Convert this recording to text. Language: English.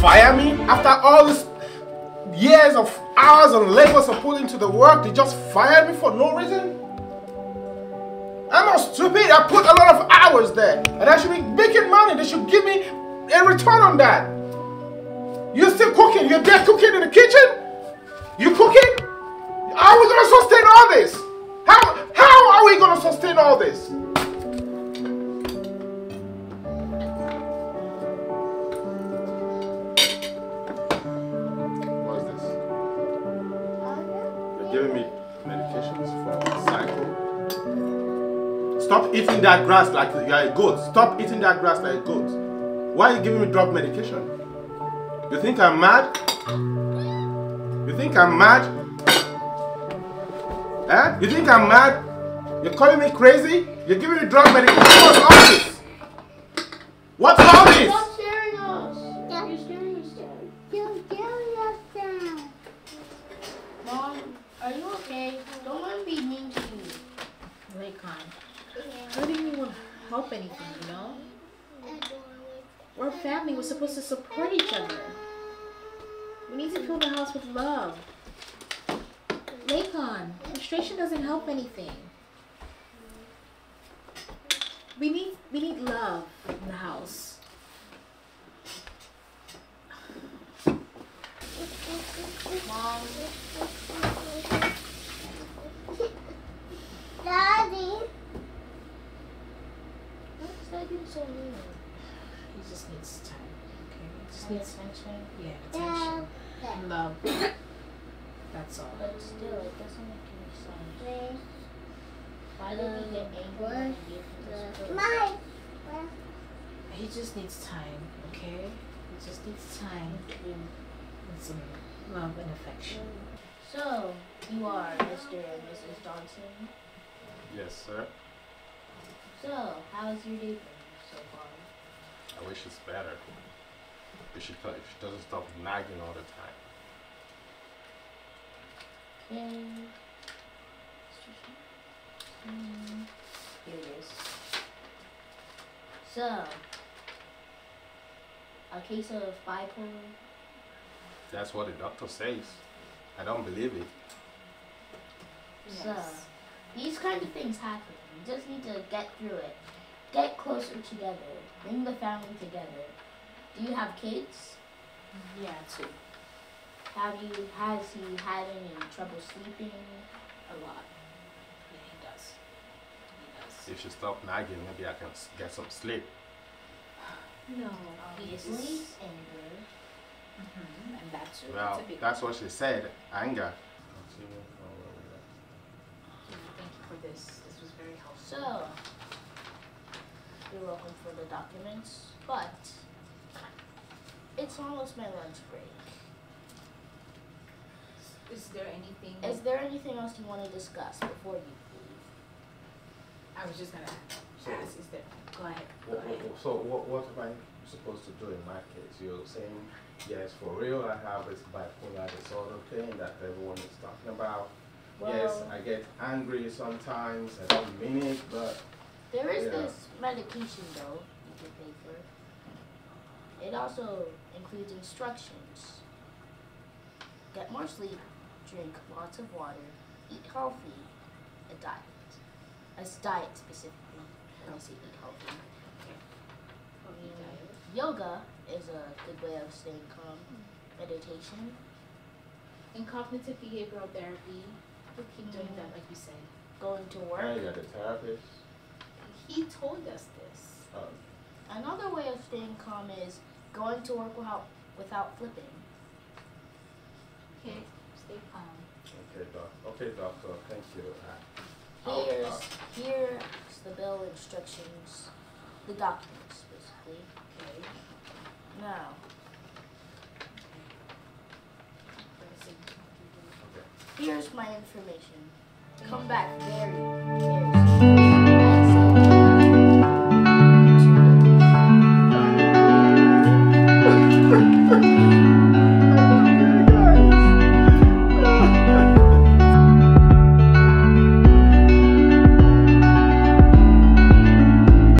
fire me after all these years of hours and labors of put into the work? They just fired me for no reason? I'm not stupid. I put a lot of hours there. And I should be making money. They should give me a return on that. You're still cooking. You're there cooking in the kitchen? You cooking? How are we going to sustain all this? How, how are we going to sustain all this? Stop eating that grass like you're a goat. Stop eating that grass like a goat. Why are you giving me drug medication? You think I'm mad? You think I'm mad? Eh? You think I'm mad? You're calling me crazy? You're giving me drug medication? What's all this? What's all this? Stop staring at us. You're staring us down. Mom, are you okay? Don't let me be mean to you. Raycon, how do you want to help anything, you know? We're a family. We're supposed to support each other. We need to fill the house with love. Raycon, frustration doesn't help anything. We need we need love in the house. Mom, what's that being so mean? He just needs time. Okay, he just Pay needs attention. yeah attention, and love. That's all. But still, it doesn't make any sense. Why did we get angry when we gave him this pill? My. He just needs time. Okay, he just needs time and some love and affection. So, you are Mr. and Mrs. Johnson. Yes, sir. So, how's your day been so far? I wish it's better. If she, if she doesn't stop nagging all the time. Okay. Mm, Here it is. So, a case of bipolar. That's what the doctor says. I don't believe it. So, these kind of things happen. You just need to get through it. Get closer together. Bring the family together. Do you have kids? Yeah, two. Have you has he had any trouble sleeping? A lot. Yeah, he does. He does. If she stop nagging, maybe I can get some sleep. No, Obviously, anger. hmm and that too. Well, that's a big that's what she said. Anger. Thank you for this. This was very helpful. So, you're welcome for the documents, but it's almost my lunch break. Is there anything? Is there anything else you want to discuss before you leave? I was just gonna So- ask. Is there? Go ahead. Go What, ahead. so what, what am I supposed to do in my case? You're saying, yes, for real, I have this bipolar disorder thing that everyone is talking about. Yes, I get angry sometimes. I don't mean it, but There is Yeah. this medication though you can pay for. It also includes instructions. Get more sleep, drink lots of water, eat healthy, a diet. A diet specifically. When I say eat healthy. Mm, Yoga is a good way of staying calm. Meditation. And cognitive behavioral therapy, we keep doing that, like you said. Going to work. hey, you're the therapist. He told us this. Uh, Another way of staying calm is going to work without without flipping. Okay, stay calm. okay, doc. Okay, doctor. Thank you. Uh, Here's I'll- here's the bill instructions, the documents basically. Okay. Now, okay. Here's my information. Come back very, very